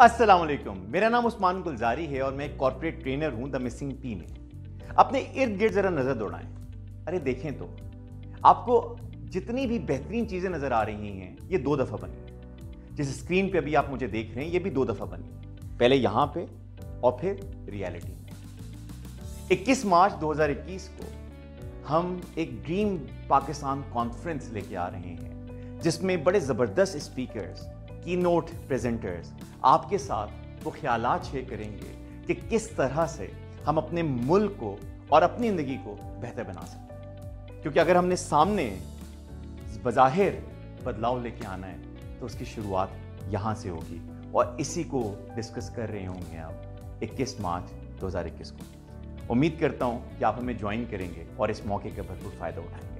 अस्सलाम वालेकुम मेरा नाम उस्मान गुलजारी है और मैं कॉर्पोरेट ट्रेनर हूँ द मिसिंग पी में। अपने इर्द गिर्द जरा नज़र दौड़ाएँ। अरे देखें तो आपको जितनी भी बेहतरीन चीज़ें नज़र आ रही हैं, ये दो दफ़ा बनी। जिस स्क्रीन पे अभी आप मुझे देख रहे हैं, ये भी दो दफ़ा बनी। पहले यहाँ पे और फिर रियलिटी में। 21 मार्च 2021 को हम एक ड्रीम पाकिस्तान कॉन्फ्रेंस लेके आ रहे हैं, जिसमें बड़े ज़बरदस्त स्पीकर्स की नोट प्रेजेंटर्स आपके साथ वो ख्याल शेयर करेंगे कि किस तरह से हम अपने मुल्क को और अपनी ज़िंदगी को बेहतर बना सकते क्योंकि अगर हमने सामने बज़ाहिर बदलाव लेके आना है तो उसकी शुरुआत यहाँ से होगी। और इसी को डिस्कस कर रहे होंगे आप 21 मार्च 2021 को। उम्मीद करता हूँ कि आप हमें ज्वाइन करेंगे और इस मौके का भरपूर फ़ायदा उठाएँगे।